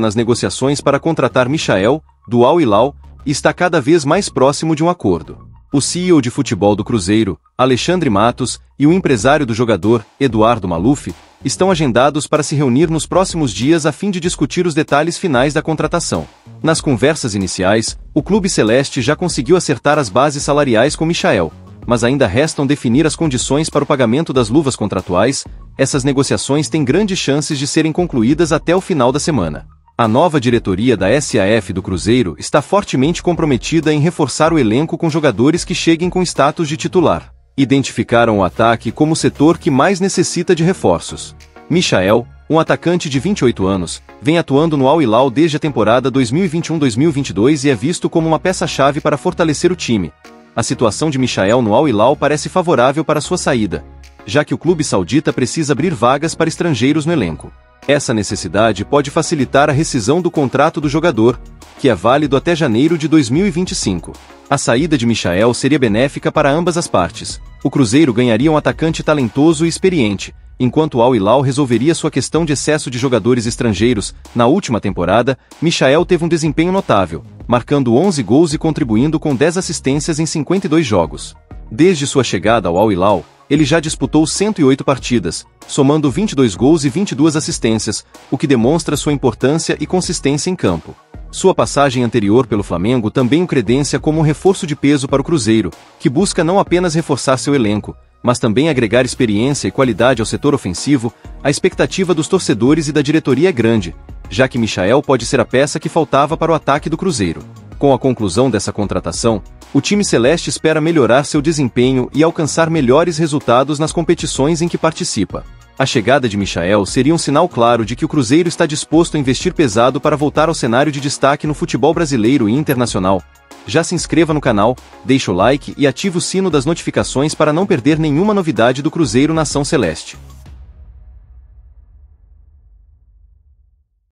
nas negociações para contratar Michael, do Al Hilal, e está cada vez mais próximo de um acordo. O CEO de futebol do Cruzeiro, Alexandre Matos, e o empresário do jogador, Eduardo Maluf, estão agendados para se reunir nos próximos dias a fim de discutir os detalhes finais da contratação. Nas conversas iniciais, o Clube Celeste já conseguiu acertar as bases salariais com Michael, mas ainda restam definir as condições para o pagamento das luvas contratuais, essas negociações têm grandes chances de serem concluídas até o final da semana. A nova diretoria da SAF do Cruzeiro está fortemente comprometida em reforçar o elenco com jogadores que cheguem com status de titular. Identificaram o ataque como o setor que mais necessita de reforços. Michael, um atacante de 28 anos, vem atuando no Al Hilal desde a temporada 2021-2022 e é visto como uma peça-chave para fortalecer o time, a situação de Michael no Al Hilal parece favorável para sua saída, já que o clube saudita precisa abrir vagas para estrangeiros no elenco. Essa necessidade pode facilitar a rescisão do contrato do jogador, que é válido até janeiro de 2025. A saída de Michael seria benéfica para ambas as partes. O Cruzeiro ganharia um atacante talentoso e experiente, enquanto Al Hilal resolveria sua questão de excesso de jogadores estrangeiros. Na última temporada, Michael teve um desempenho notável, marcando 11 gols e contribuindo com 10 assistências em 52 jogos. Desde sua chegada ao Al Hilal, ele já disputou 108 partidas, somando 22 gols e 22 assistências, o que demonstra sua importância e consistência em campo. Sua passagem anterior pelo Flamengo também o credencia como um reforço de peso para o Cruzeiro, que busca não apenas reforçar seu elenco, mas também agregar experiência e qualidade ao setor ofensivo, a expectativa dos torcedores e da diretoria é grande, já que Michael pode ser a peça que faltava para o ataque do Cruzeiro. Com a conclusão dessa contratação, o time celeste espera melhorar seu desempenho e alcançar melhores resultados nas competições em que participa. A chegada de Michael seria um sinal claro de que o Cruzeiro está disposto a investir pesado para voltar ao cenário de destaque no futebol brasileiro e internacional. Já se inscreva no canal, deixe o like e ative o sino das notificações para não perder nenhuma novidade do Cruzeiro Nação Celeste.